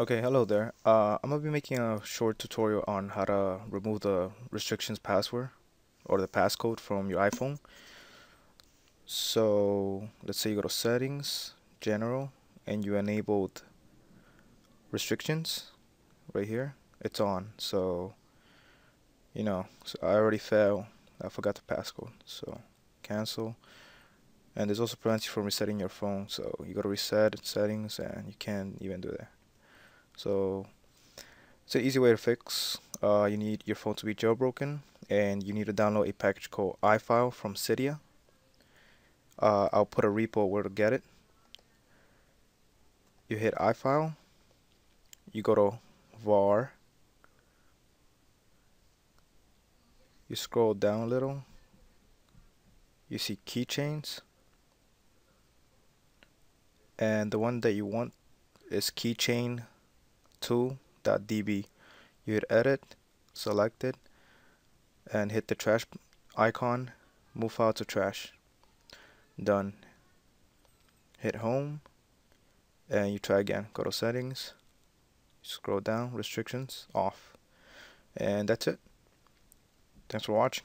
Okay, hello there. Uh, I'm gonna be making a short tutorial on how to remove the restrictions password or the passcode from your iPhone. So let's say you go to settings, general, and you enabled restrictions right here. It's on. So you know, so I already failed. I forgot the passcode. So cancel. And there's also prevents you from resetting your phone. So you go to reset settings and you can't even do that. So it's an easy way to fix. Uh, you need your phone to be jailbroken and you need to download a package called iFile from Cydia. Uh, I'll put a repo where to get it. You hit iFile. You go to var. You scroll down a little. You see keychains. And the one that you want is keychain tool.db. You hit edit, select it, and hit the trash icon, move file to trash. Done. Hit home, and you try again. Go to settings, scroll down, restrictions, off. And that's it. Thanks for watching.